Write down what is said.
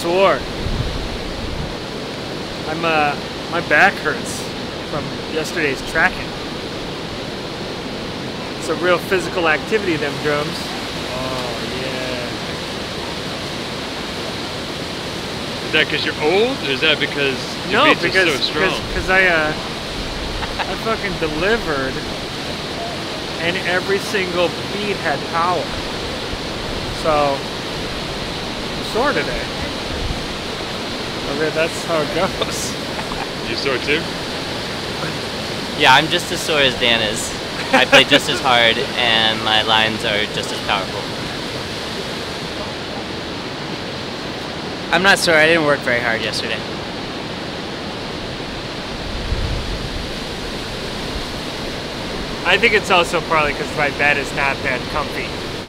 sore. I'm uh, my back hurts from yesterday's tracking. It's a real physical activity, them drums. Oh yeah. Is that because you're old, or is that because your no, beats because are so strong? because I uh, I fucking delivered, and every single beat had power. So I'm sore today. Okay, that's how it goes. You sore too? Yeah, I'm just as sore as Dan is. I play just as hard, and my lines are just as powerful. I'm not sore. I didn't work very hard yesterday. I think it's also partly because my bed is not that comfy.